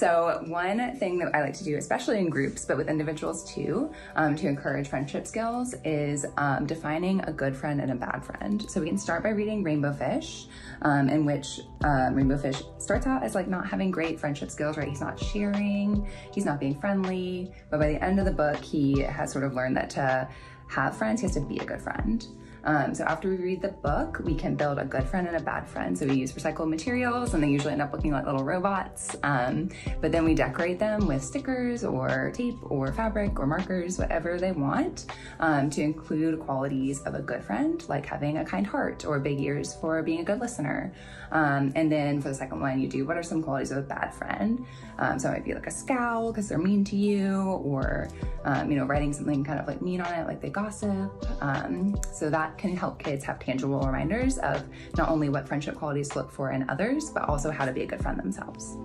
So one thing that I like to do, especially in groups, but with individuals too, um, to encourage friendship skills is um, defining a good friend and a bad friend. So we can start by reading Rainbow Fish, um, in which um, Rainbow Fish starts out as like not having great friendship skills, right? He's not sharing, he's not being friendly, but by the end of the book, he has sort of learned that to have friends, he has to be a good friend. Um, so after we read the book, we can build a good friend and a bad friend. So we use recycled materials and they usually end up looking like little robots. Um, but then we decorate them with stickers or tape or fabric or markers, whatever they want, um, to include qualities of a good friend, like having a kind heart or big ears for being a good listener. Um, and then for the second one, you do what are some qualities of a bad friend? Um, so it might be like a scowl because they're mean to you or, um, you know, writing something kind of like mean on it, like they gossip. Um, so that that can help kids have tangible reminders of not only what friendship qualities to look for in others, but also how to be a good friend themselves.